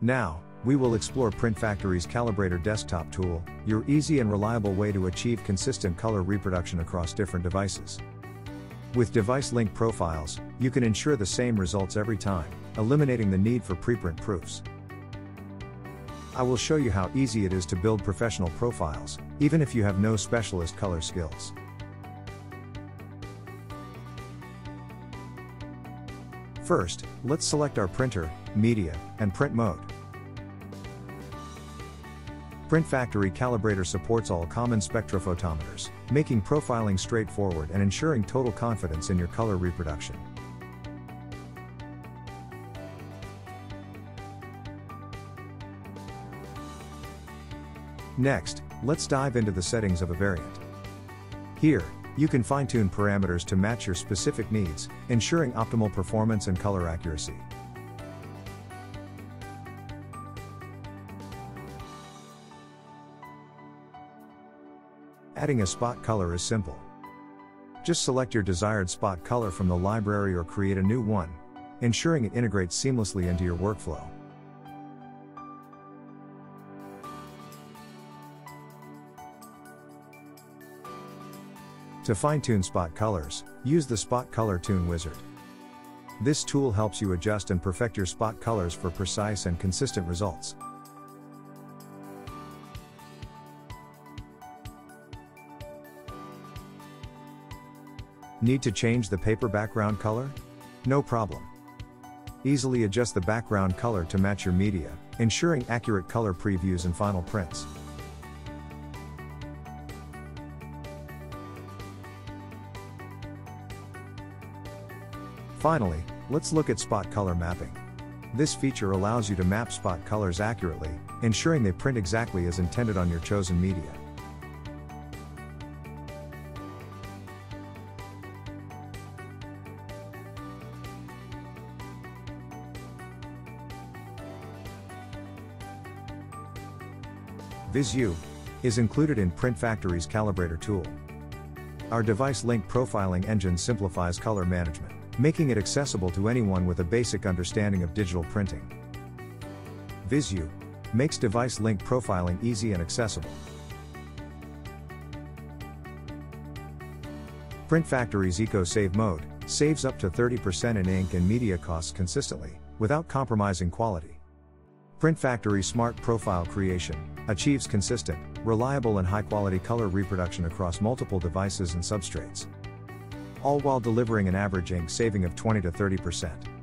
Now, we will explore Print Factory's Calibrator desktop tool, your easy and reliable way to achieve consistent color reproduction across different devices. With device link profiles, you can ensure the same results every time, eliminating the need for preprint proofs. I will show you how easy it is to build professional profiles, even if you have no specialist color skills. First, let's select our printer, media, and print mode. Print Factory Calibrator supports all common spectrophotometers, making profiling straightforward and ensuring total confidence in your color reproduction. Next, let's dive into the settings of a variant. Here, you can fine-tune parameters to match your specific needs, ensuring optimal performance and color accuracy. Adding a spot color is simple. Just select your desired spot color from the library or create a new one, ensuring it integrates seamlessly into your workflow. To fine-tune spot colors, use the Spot Color Tune Wizard. This tool helps you adjust and perfect your spot colors for precise and consistent results. Need to change the paper background color? No problem. Easily adjust the background color to match your media, ensuring accurate color previews and final prints. Finally, let's look at spot color mapping. This feature allows you to map spot colors accurately, ensuring they print exactly as intended on your chosen media. VisU is included in Print Factory's Calibrator tool. Our device link profiling engine simplifies color management making it accessible to anyone with a basic understanding of digital printing. VisU makes device link profiling easy and accessible. Print Factory's Eco Save mode saves up to 30% in ink and media costs consistently, without compromising quality. Print Factory Smart Profile Creation achieves consistent, reliable, and high quality color reproduction across multiple devices and substrates all while delivering an average ink saving of 20 to 30%.